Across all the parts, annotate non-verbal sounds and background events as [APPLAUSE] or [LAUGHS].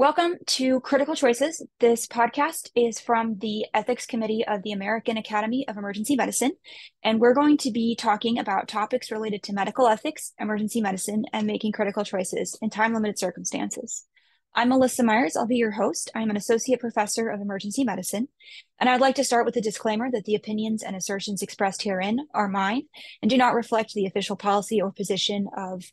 Welcome to Critical Choices. This podcast is from the Ethics Committee of the American Academy of Emergency Medicine, and we're going to be talking about topics related to medical ethics, emergency medicine, and making critical choices in time limited circumstances. I'm Melissa Myers. I'll be your host. I'm an associate professor of emergency medicine, and I'd like to start with a disclaimer that the opinions and assertions expressed herein are mine and do not reflect the official policy or position of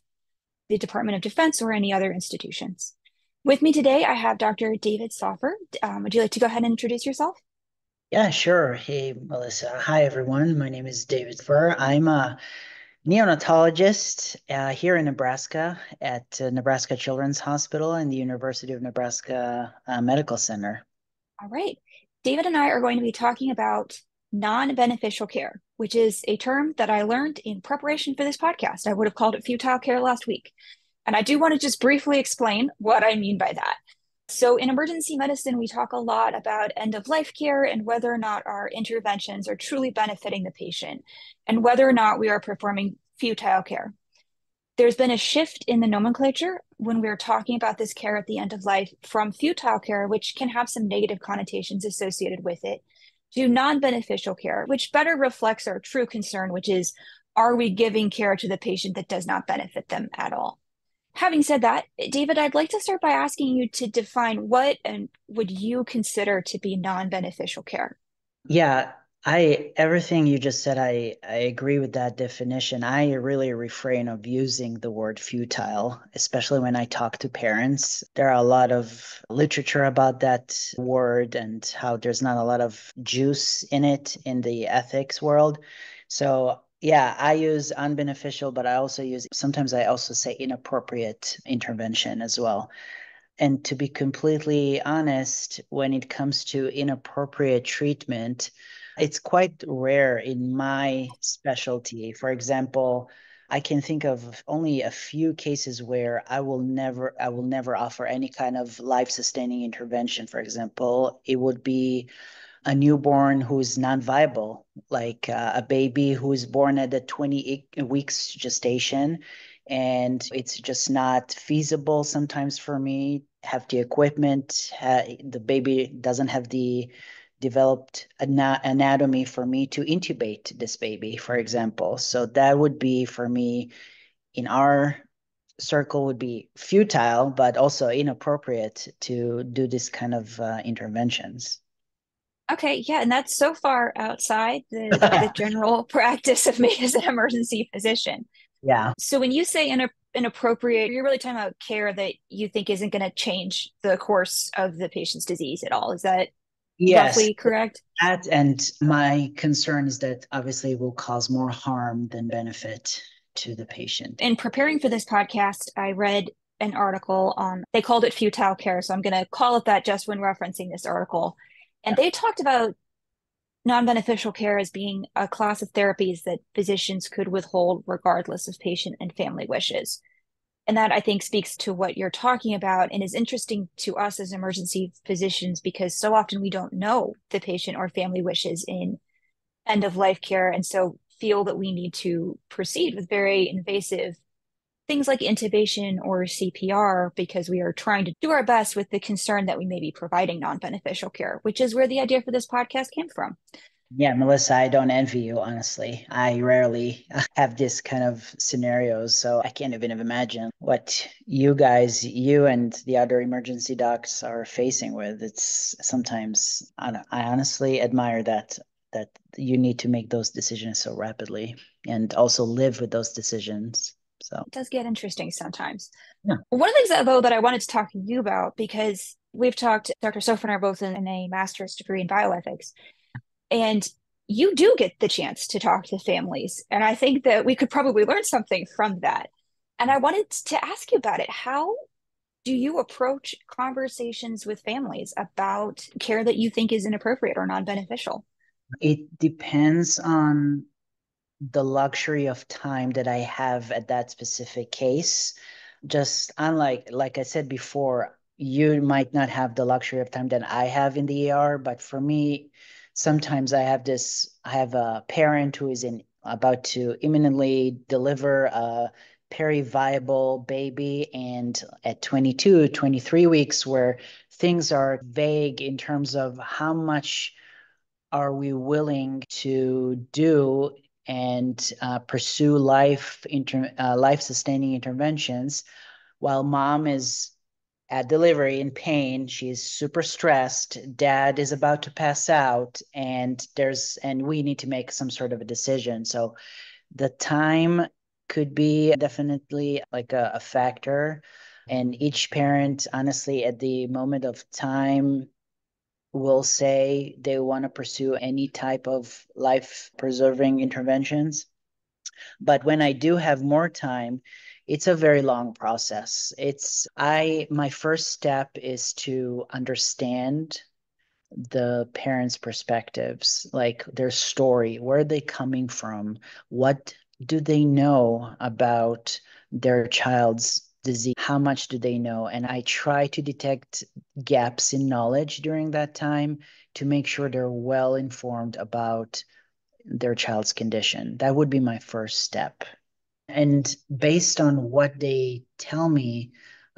the Department of Defense or any other institutions. With me today, I have Dr. David Soffer. Um, would you like to go ahead and introduce yourself? Yeah, sure. Hey, Melissa. Hi, everyone. My name is David Soffer. I'm a neonatologist uh, here in Nebraska at uh, Nebraska Children's Hospital and the University of Nebraska uh, Medical Center. All right. David and I are going to be talking about non beneficial care, which is a term that I learned in preparation for this podcast. I would have called it futile care last week. And I do want to just briefly explain what I mean by that. So, in emergency medicine, we talk a lot about end of life care and whether or not our interventions are truly benefiting the patient and whether or not we are performing futile care. There's been a shift in the nomenclature when we're talking about this care at the end of life from futile care, which can have some negative connotations associated with it, to non beneficial care, which better reflects our true concern, which is are we giving care to the patient that does not benefit them at all? Having said that, David, I'd like to start by asking you to define what and would you consider to be non-beneficial care? Yeah, I everything you just said, I I agree with that definition. I really refrain of using the word futile, especially when I talk to parents. There are a lot of literature about that word and how there's not a lot of juice in it in the ethics world. So yeah, I use unbeneficial, but I also use sometimes I also say inappropriate intervention as well. And to be completely honest, when it comes to inappropriate treatment, it's quite rare in my specialty. For example, I can think of only a few cases where I will never I will never offer any kind of life-sustaining intervention. For example, it would be a newborn who's non-viable, like uh, a baby who is born at the 20 weeks gestation, and it's just not feasible sometimes for me have the equipment. the baby doesn't have the developed anatomy for me to intubate this baby, for example. So that would be for me in our circle would be futile, but also inappropriate to do this kind of uh, interventions. Okay, yeah, and that's so far outside the, [LAUGHS] the general [LAUGHS] practice of me as an emergency physician. Yeah. So when you say in inappropriate, you're really talking about care that you think isn't going to change the course of the patient's disease at all. Is that yes, roughly correct? That and my concern is that obviously it will cause more harm than benefit to the patient. In preparing for this podcast, I read an article on they called it futile care, so I'm going to call it that just when referencing this article and they talked about non beneficial care as being a class of therapies that physicians could withhold regardless of patient and family wishes. And that I think speaks to what you're talking about and is interesting to us as emergency physicians because so often we don't know the patient or family wishes in end of life care. And so feel that we need to proceed with very invasive things like intubation or CPR because we are trying to do our best with the concern that we may be providing non beneficial care, which is where the idea for this podcast came from. Yeah, Melissa, I don't envy you, honestly. I rarely [LAUGHS] have this kind of scenarios, so I can't even imagine what you guys, you and the other emergency docs are facing with. It's sometimes, I, I honestly admire that that you need to make those decisions so rapidly and also live with those decisions so it does get interesting sometimes. Yeah. One of the things that, though that I wanted to talk to you about because we've talked, Dr. Soffer and I are both in, in a master's degree in bioethics, and you do get the chance to talk to families, and I think that we could probably learn something from that. And I wanted to ask you about it. How do you approach conversations with families about care that you think is inappropriate or non-beneficial? It depends on the luxury of time that I have at that specific case. Just unlike, like I said before, you might not have the luxury of time that I have in the ER, but for me, sometimes I have this, I have a parent who is in about to imminently deliver a peri-viable baby and at 22 23 weeks where things are vague in terms of how much are we willing to do and uh, pursue life inter- uh, life sustaining interventions while mom is at delivery in pain. She's super stressed. Dad is about to pass out and there's and we need to make some sort of a decision. So the time could be definitely like a, a factor. And each parent honestly at the moment of time will say they want to pursue any type of life preserving interventions. But when i do have more time it's a very long process. It's i my first step is to understand the parents perspectives like their story where are they coming from? What do they know about their child's disease? How much do they know? And I try to detect gaps in knowledge during that time to make sure they're well informed about their child's condition. That would be my first step. And based on what they tell me,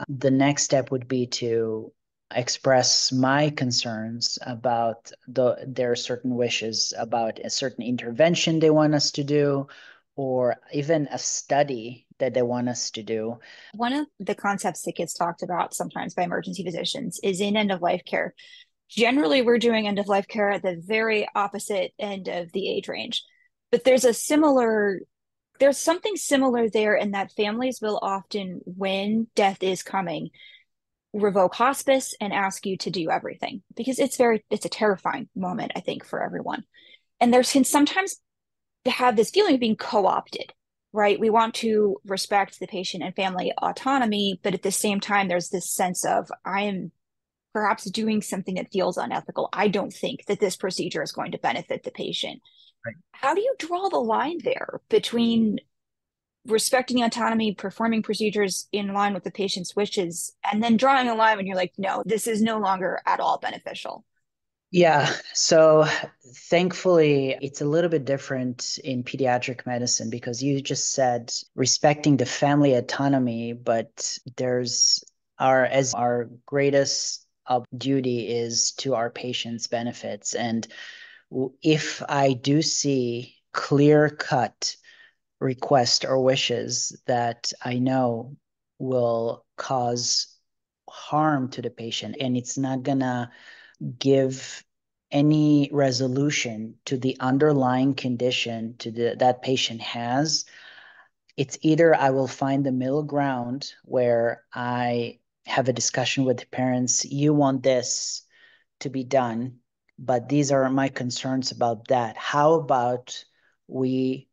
the next step would be to express my concerns about the, their certain wishes about a certain intervention they want us to do or even a study that they want us to do. One of the concepts that gets talked about sometimes by emergency physicians is in end of life care. Generally, we're doing end of life care at the very opposite end of the age range. But there's a similar, there's something similar there in that families will often, when death is coming, revoke hospice and ask you to do everything because it's very, it's a terrifying moment, I think, for everyone. And there's can sometimes have this feeling of being co-opted right? We want to respect the patient and family autonomy but at the same time there's this sense of i am perhaps doing something that feels unethical. I don't think that this procedure is going to benefit the patient. Right. how do you draw the line there between respecting the autonomy performing procedures in line with the patient's wishes and then drawing a line when you're like no this is no longer at all beneficial yeah. So thankfully, it's a little bit different in pediatric medicine because you just said respecting the family autonomy, but there's our, as our greatest duty is to our patients' benefits. And if I do see clear cut requests or wishes that I know will cause harm to the patient and it's not gonna give any resolution to the underlying condition to the, that patient has, it's either I will find the middle ground where I have a discussion with the parents, you want this to be done, but these are my concerns about that. How about we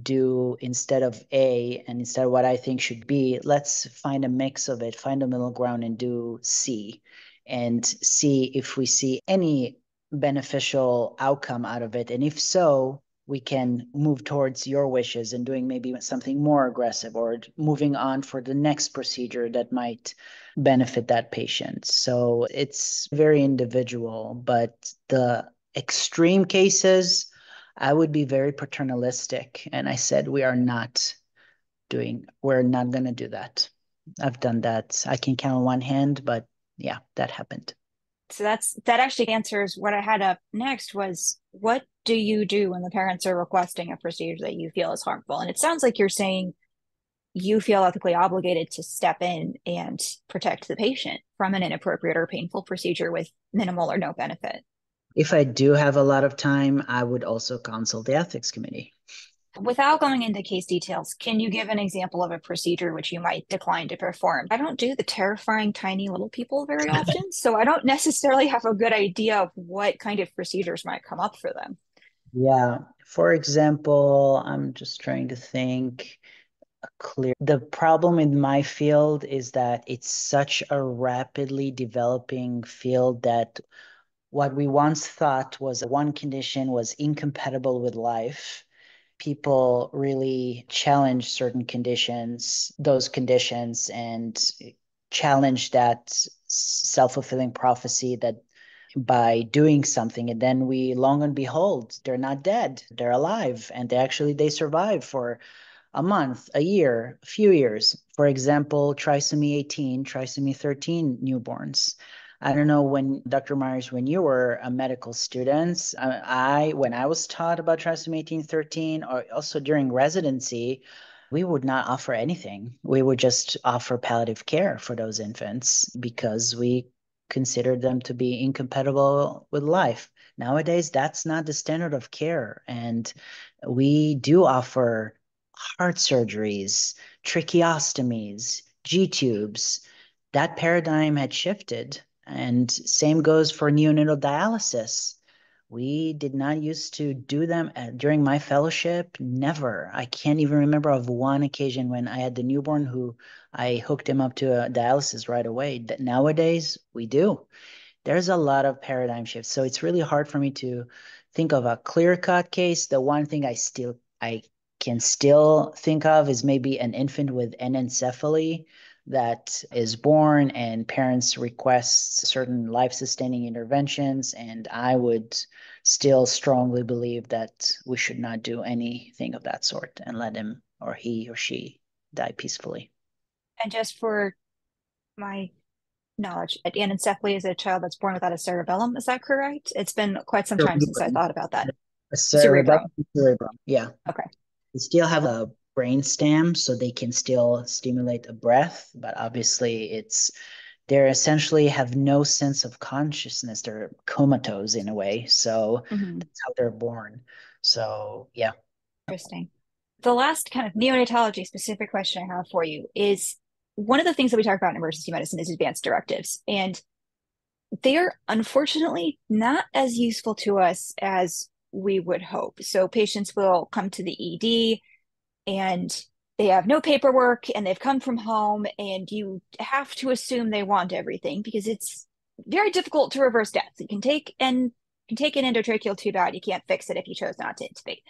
do instead of A and instead of what I think should be, let's find a mix of it, find a middle ground and do C and see if we see any beneficial outcome out of it. And if so, we can move towards your wishes and doing maybe something more aggressive or moving on for the next procedure that might benefit that patient. So it's very individual, but the extreme cases, I would be very paternalistic. And I said, we are not doing, we're not going to do that. I've done that. I can count on one hand, but yeah, that happened. So that's that actually answers what I had up next was what do you do when the parents are requesting a procedure that you feel is harmful? And it sounds like you're saying you feel ethically obligated to step in and protect the patient from an inappropriate or painful procedure with minimal or no benefit. If I do have a lot of time, I would also consult the ethics committee. Without going into case details, can you give an example of a procedure which you might decline to perform? I don't do the terrifying tiny little people very [LAUGHS] often, so I don't necessarily have a good idea of what kind of procedures might come up for them. Yeah. For example, I'm just trying to think clear. The problem in my field is that it's such a rapidly developing field that what we once thought was one condition was incompatible with life people really challenge certain conditions, those conditions, and challenge that self fulfilling prophecy that by doing something and then we long and behold they're not dead they're alive and they actually they survive for a month, a year, a few years. For example, trisomy 18, trisomy 13 newborns. I don't know when Dr. Myers, when you were a medical student, uh, I, when I was taught about trisomy 18, 13, or also during residency, we would not offer anything. We would just offer palliative care for those infants because we considered them to be incompatible with life. Nowadays, that's not the standard of care. And we do offer heart surgeries, tracheostomies, G tubes. That paradigm had shifted. And same goes for neonatal dialysis. We did not used to do them at, during my fellowship. Never. I can't even remember of one occasion when I had the newborn who I hooked him up to a dialysis right away. That nowadays we do. There's a lot of paradigm shifts. So it's really hard for me to think of a clear cut case. The one thing I still I can still think of is maybe an infant with anencephaly that is born and parents request certain life-sustaining interventions and i would still strongly believe that we should not do anything of that sort and let him or he or she die peacefully. And just for my knowledge anencephaly is a child that's born without a cerebellum is that correct? It's been quite some time since i thought about that. A cerebellum, cerebellum. yeah. Okay. They still have a brain stem so they can still stimulate a breath but obviously it's they essentially have no sense of consciousness. They're comatose in a way so mm-hmm. that's how they're born. So yeah. Interesting. The last kind of neonatology specific question i have for you is one of the things that we talk about in emergency medicine is advanced directives and they're unfortunately not as useful to us as we would hope. So patients will come to the ed and they have no paperwork and they've come from home and you have to assume they want everything because it's very difficult to reverse death. You can take and can take an endotracheal tube out. You can't fix it if you chose not to intubate.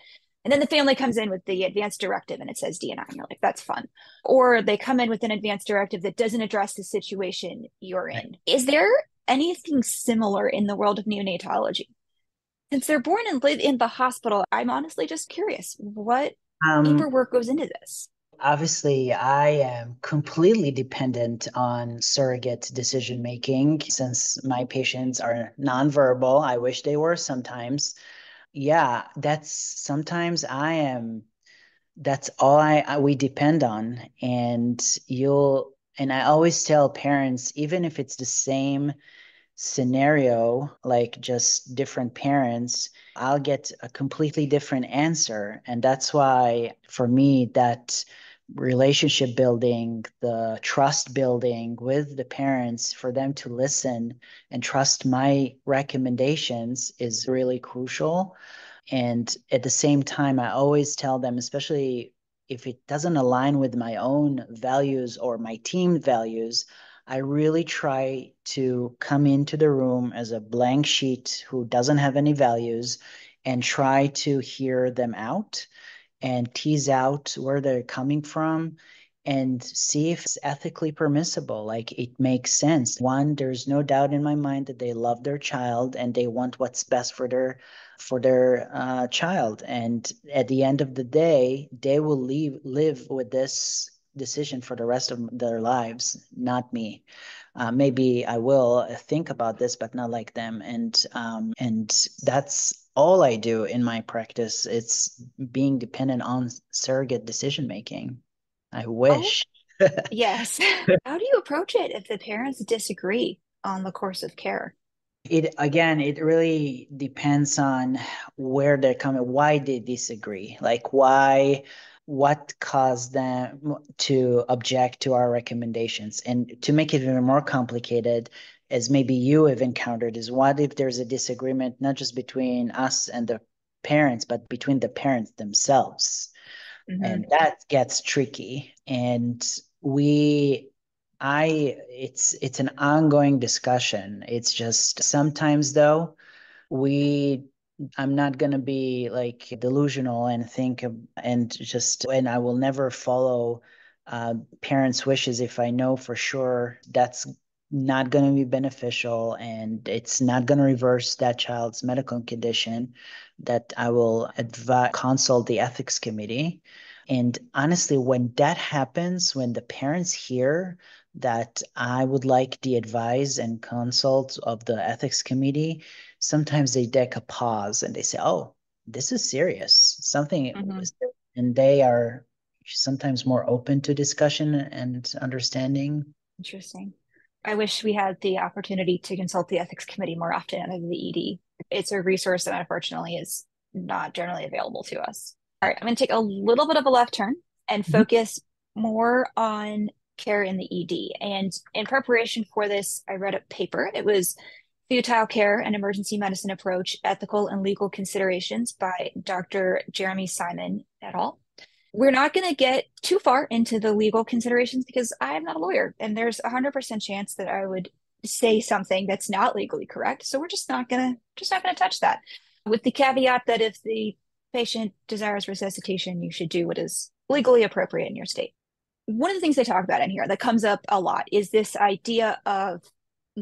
And then the family comes in with the advanced directive and it says DNI. And you're like, that's fun. Or they come in with an advanced directive that doesn't address the situation you're in. Is there anything similar in the world of neonatology? Since they're born and live in the hospital, I'm honestly just curious what um, paperwork goes into this? Obviously, I am completely dependent on surrogate decision making since my patients are nonverbal. I wish they were sometimes. Yeah, that's sometimes I am that's all I, I we depend on and you'll and I always tell parents even if it's the same scenario, like just different parents, I'll get a completely different answer. And that's why, for me, that relationship building, the trust building with the parents, for them to listen and trust my recommendations is really crucial. And at the same time, I always tell them, especially if it doesn't align with my own values or my team values, I really try to come into the room as a blank sheet who doesn't have any values and try to hear them out and tease out where they're coming from and see if it's ethically permissible. Like it makes sense. One there's no doubt in my mind that they love their child and they want what's best for their for their uh, child. And at the end of the day they will leave live with this decision for the rest of their lives, not me. Uh, maybe I will think about this, but not like them. And um, and that's all I do in my practice. It's being dependent on surrogate decision making. I wish. Oh, [LAUGHS] yes. How do you approach it if the parents disagree on the course of care? It again, it really depends on where they're coming, why they disagree. Like why what caused them to object to our recommendations. And to make it even more complicated, as maybe you have encountered, is what if there's a disagreement not just between us and the parents, but between the parents themselves? Mm-hmm. And that gets tricky. And we I it's it's an ongoing discussion. It's just sometimes though we I'm not going to be like delusional and think and just, and I will never follow uh, parents' wishes if I know for sure that's not going to be beneficial and it's not going to reverse that child's medical condition that I will advise, consult the ethics committee. And honestly, when that happens, when the parents hear that I would like the advice and consult of the ethics committee, sometimes they take a pause and they say, oh, this is serious, something, mm-hmm. and they are sometimes more open to discussion and understanding. Interesting. I wish we had the opportunity to consult the ethics committee more often under the ED. It's a resource that unfortunately is not generally available to us. All right, I'm going to take a little bit of a left turn and mm-hmm. focus more on care in the ED. And in preparation for this, I read a paper. It was Futile Care and Emergency Medicine Approach Ethical and Legal Considerations by Dr. Jeremy Simon et al. We're not going to get too far into the legal considerations because I'm not a lawyer and there's a 100% chance that I would say something that's not legally correct. So we're just not going to just not going to touch that. With the caveat that if the patient desires resuscitation, you should do what is legally appropriate in your state. One of the things they talk about in here that comes up a lot is this idea of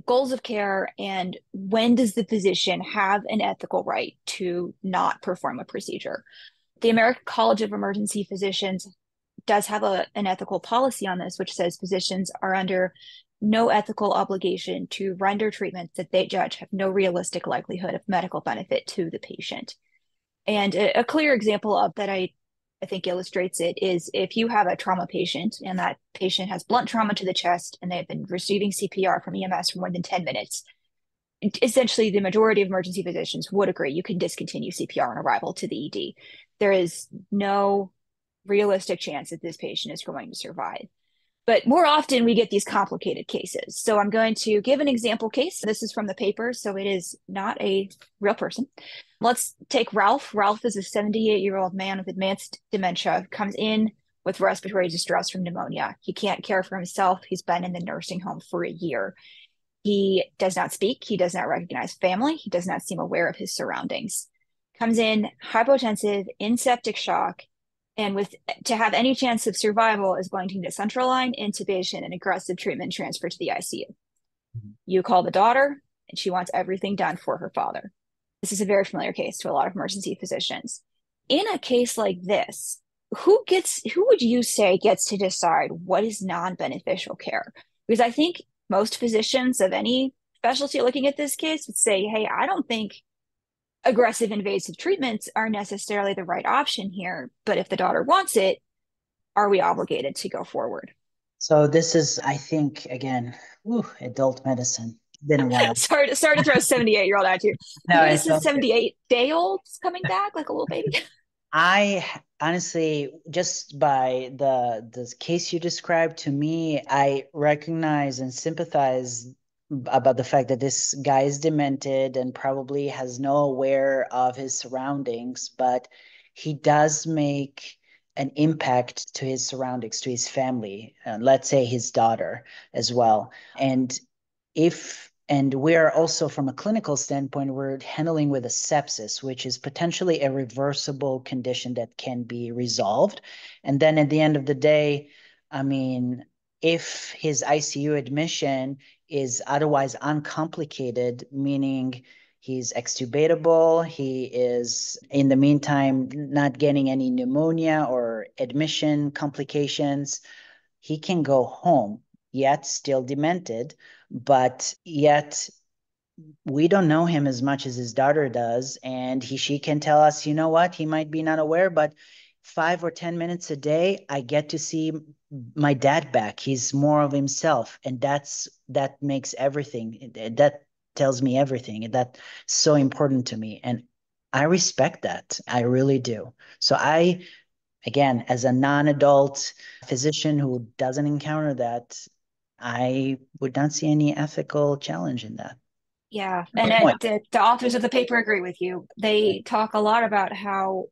goals of care and when does the physician have an ethical right to not perform a procedure. The American College of Emergency Physicians does have a, an ethical policy on this, which says physicians are under no ethical obligation to render treatments that they judge have no realistic likelihood of medical benefit to the patient. And a, a clear example of that I I think illustrates it is if you have a trauma patient and that patient has blunt trauma to the chest and they've been receiving CPR from EMS for more than 10 minutes, essentially the majority of emergency physicians would agree you can discontinue CPR on arrival to the ED. There is no realistic chance that this patient is going to survive. But more often we get these complicated cases. So I'm going to give an example case. This is from the paper, so it is not a real person. Let's take Ralph. Ralph is a 78 year old man with advanced dementia, comes in with respiratory distress from pneumonia. He can't care for himself. He's been in the nursing home for a year. He does not speak. He does not recognize family. He does not seem aware of his surroundings. Comes in hypotensive, in septic shock, and with to have any chance of survival is going to need a central line intubation and aggressive treatment transfer to the icu mm-hmm. you call the daughter and she wants everything done for her father. This is a very familiar case to a lot of emergency physicians. In a case like this who gets who would you say gets to decide what is non-beneficial care? Because i think most physicians of any specialty looking at this case would say hey i don't think aggressive invasive treatments are necessarily the right option here but if the daughter wants it are we obligated to go forward? So this is i think again whew, adult medicine. Been a [LAUGHS] while. Sorry, sorry to throw a 78 year old at you. [LAUGHS] No this is 78 day old coming back like a little baby? [LAUGHS] I honestly just by the the case you described to me i recognize and sympathize about the fact that this guy is demented and probably has no aware of his surroundings, but he does make an impact to his surroundings, to his family, uh, let's say his daughter as well. And if and we're also from a clinical standpoint, we're handling with a sepsis, which is potentially a reversible condition that can be resolved. And then at the end of the day, I mean, if his ICU admission is otherwise uncomplicated, meaning he's extubatable, he is in the meantime not getting any pneumonia or admission complications, he can go home, yet still demented, but yet we don't know him as much as his daughter does and he she can tell us you know what? He might be not aware but five or 10 minutes a day, I get to see my dad back. He's more of himself. And that's, that makes everything, that tells me everything. That's so important to me. And I respect that. I really do. So I, again, as a non-adult physician who doesn't encounter that, I would not see any ethical challenge in that. Yeah. And uh, the, the authors of the paper agree with you. They talk a lot about how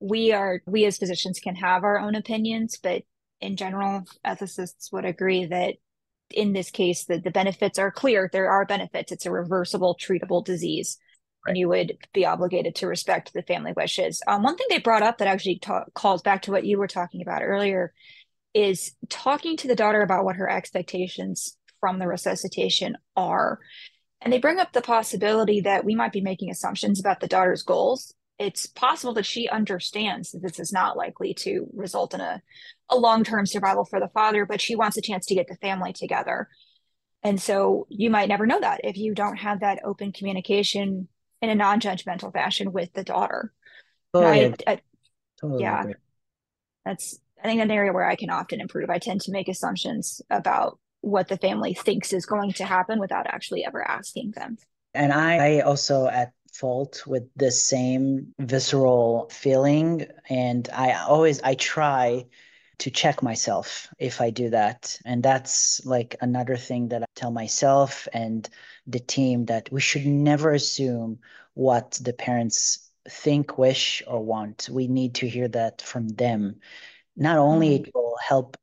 we are we as physicians can have our own opinions but in general ethicists would agree that in this case that the benefits are clear. There are benefits. It's a reversible treatable disease right. and you would be obligated to respect the family wishes. Um, one thing they brought up that actually ta- calls back to what you were talking about earlier is talking to the daughter about what her expectations from the resuscitation are. And they bring up the possibility that we might be making assumptions about the daughter's goals it's possible that she understands that this is not likely to result in a, a long-term survival for the father but she wants a chance to get the family together. And so you might never know that if you don't have that open communication in a non-judgmental fashion with the daughter Oh, I- yeah, I- uh, totally yeah. agree. that's i think an area where i can often improve. I tend to make assumptions about what the family thinks is going to happen without actually ever asking them. And I, I also at fault with the same visceral feeling. And I always I try to check myself if I do that. And that's like another thing that I tell myself and the team that we should never assume what the parents think, wish, or want. We need to hear that from them. Not only it mm-hmm. will help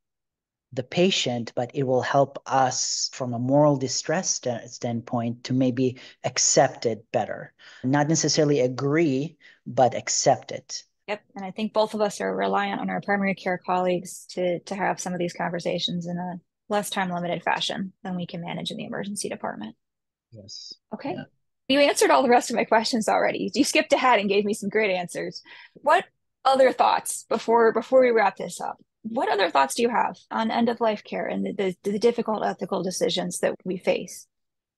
the patient, but it will help us from a moral distress st- standpoint to maybe accept it better. Not necessarily agree, but accept it. Yep. And I think both of us are reliant on our primary care colleagues to to have some of these conversations in a less time limited fashion than we can manage in the emergency department. Yes. Okay. Yeah. You answered all the rest of my questions already. You skipped ahead and gave me some great answers. What other thoughts before before we wrap this up? What other thoughts do you have on end of life care and the, the, the difficult ethical decisions that we face?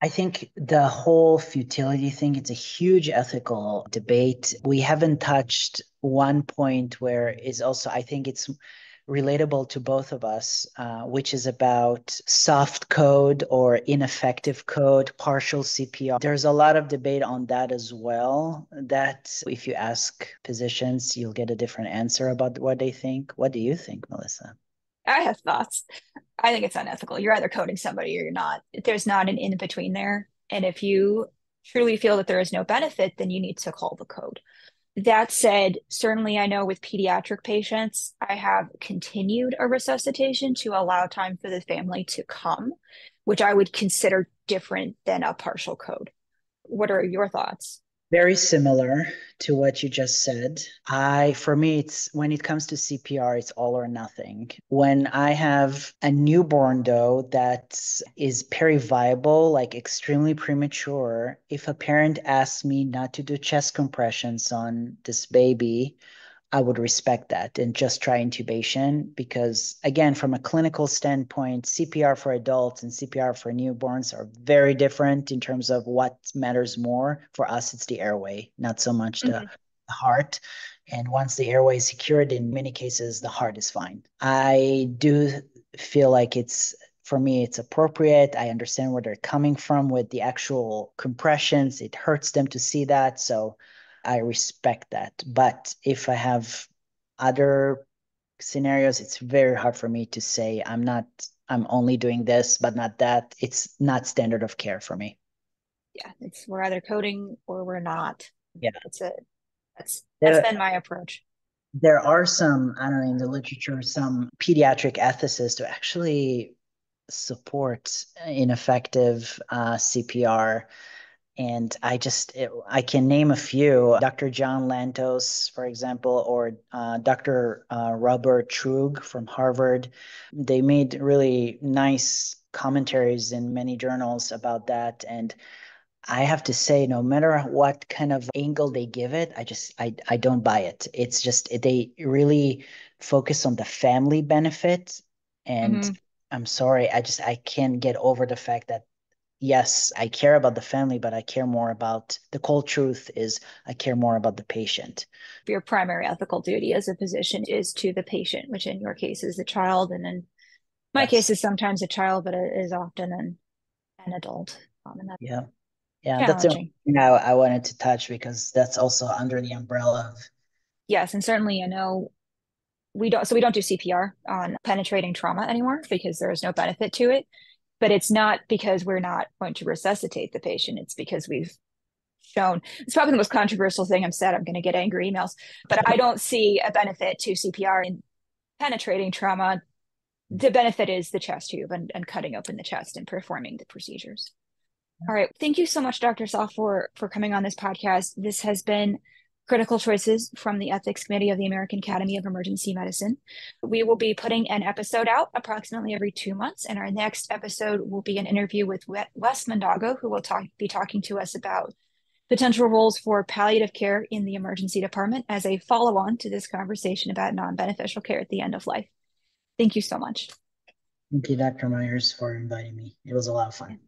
I think the whole futility thing, it's a huge ethical debate. We haven't touched one point where is also, I think it's relatable to both of us, uh, which is about soft code or ineffective code, partial CPR. There's a lot of debate on that as well. That if you ask physicians, you'll get a different answer about what they think. What do you think, Melissa? I have thoughts. I think it's unethical. You're either coding somebody or you're not. There's not an in between there. And if you truly feel that there is no benefit, then you need to call the code. That said, certainly I know with pediatric patients, I have continued a resuscitation to allow time for the family to come, which I would consider different than a partial code. What are your thoughts? Very similar to what you just said. I, for me, it's when it comes to CPR, it's all or nothing. When I have a newborn, though, that is peri-viable, like extremely premature, if a parent asks me not to do chest compressions on this baby, I would respect that and just try intubation because, again, from a clinical standpoint, CPR for adults and CPR for newborns are very different in terms of what matters more. For us, it's the airway, not so much the, Mhm. the heart. And once the airway is secured, in many cases, the heart is fine. I do feel like it's for me, it's appropriate. I understand where they're coming from with the actual compressions. It hurts them to see that. So I respect that. But if I have other scenarios, it's very hard for me to say I'm not, I'm only doing this, but not that. It's not standard of care for me. Yeah, it's we're either coding or we're not. Yeah. That's it. That's that's There, been my approach. there are some, I don't know, in the literature, some pediatric ethicists who actually support ineffective uh, CPR. And I just, it, I can name a few. Dr. John Lantos, for example, or uh, Dr. Uh, Robert Truog from Harvard. They made really nice commentaries in many journals about that. And I have to say, no matter what kind of angle they give it, I just, I, I don't buy it. It's just, they really focus on the family benefit. And Mhm. I'm sorry, I just, I can't get over the fact that yes, I care about the family, but I care more about the cold truth is I care more about the patient. Your primary ethical duty as a physician is to the patient, which in your case is the child, and in my Yes. case is sometimes a child, but it is often an an adult. Um, Yeah. Yeah. That's the only challenging. thing I, I wanted to touch because that's also under the umbrella of Yes, and certainly I know we don't so we don't do CPR on penetrating trauma anymore because there is no benefit to it. But it's not because we're not going to resuscitate the patient. It's because we've shown it's probably the most controversial thing I'm said. I'm going to get angry emails, but I don't see a benefit to CPR in penetrating trauma. The benefit is the chest tube and, and cutting open the chest and performing the procedures. All right. Thank you so much, Dr. Saul, for for coming on this podcast. This has been Critical Choices from the Ethics Committee of the American Academy of Emergency Medicine. We will be putting an episode out approximately every two months, and our next episode will be an interview with Wes Mondago, who will talk be talking to us about potential roles for palliative care in the emergency department as a follow on to this conversation about non beneficial care at the end of life. Thank you so much. Thank you, Dr. Myers, for inviting me. It was a lot of fun.